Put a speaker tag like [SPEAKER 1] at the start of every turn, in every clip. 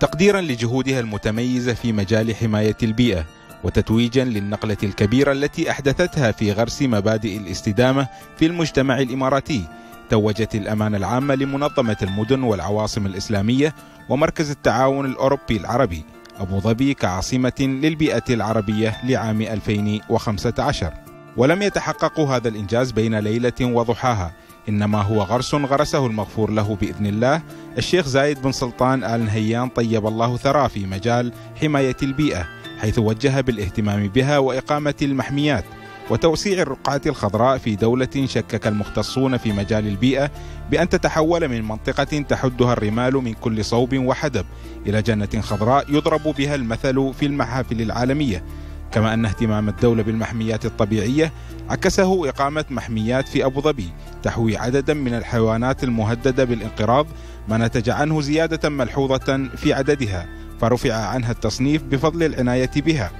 [SPEAKER 1] تقديرا لجهودها المتميزة في مجال حماية البيئة وتتويجا للنقلة الكبيرة التي أحدثتها في غرس مبادئ الاستدامة في المجتمع الإماراتي. توجت الأمانة العامة لمنظمة المدن والعواصم الإسلامية ومركز التعاون الأوروبي العربي أبو ظبي كعاصمة للبيئة العربية لعام 2015 ولم يتحقق هذا الإنجاز بين ليلة وضحاها. إنما هو غرس غرسه المغفور له بإذن الله. الشيخ زايد بن سلطان آل نهيان طيب الله ثراه في مجال حماية البيئة حيث وجه بالاهتمام بها وإقامة المحميات وتوسيع الرقعة الخضراء في دولة شكك المختصون في مجال البيئة بأن تتحول من منطقة تحدها الرمال من كل صوب وحدب إلى جنة خضراء يضرب بها المثل في المحافل العالمية. كما أن اهتمام الدولة بالمحميات الطبيعية عكسه إقامة محميات في أبو ظبي تحوي عددا من الحيوانات المهددة بالانقراض ما نتج عنه زيادة ملحوظة في عددها فرفع عنها التصنيف بفضل العناية بها.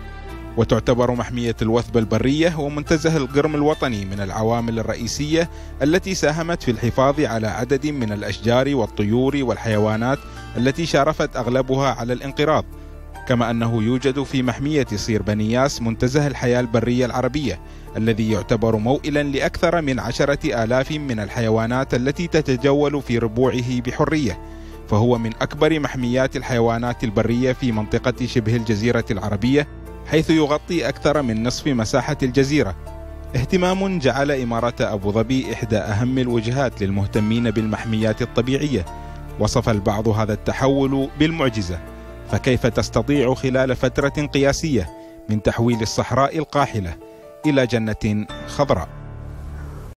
[SPEAKER 1] وتعتبر محمية الوثبة البرية ومنتزه القرم الوطني من العوامل الرئيسية التي ساهمت في الحفاظ على عدد من الأشجار والطيور والحيوانات التي شارفت أغلبها على الانقراض كما أنه يوجد في محمية صير بنياس منتزه الحياة البرية العربية الذي يعتبر موئلا لأكثر من عشرة آلاف من الحيوانات التي تتجول في ربوعه بحرية فهو من أكبر محميات الحيوانات البرية في منطقة شبه الجزيرة العربية حيث يغطي أكثر من نصف مساحة الجزيرة. اهتمام جعل إمارة أبو ظبي إحدى أهم الوجهات للمهتمين بالمحميات الطبيعية. وصف البعض هذا التحول بالمعجزة. فكيف تستطيع خلال فترة قياسية من تحويل الصحراء القاحلة إلى جنة خضراء؟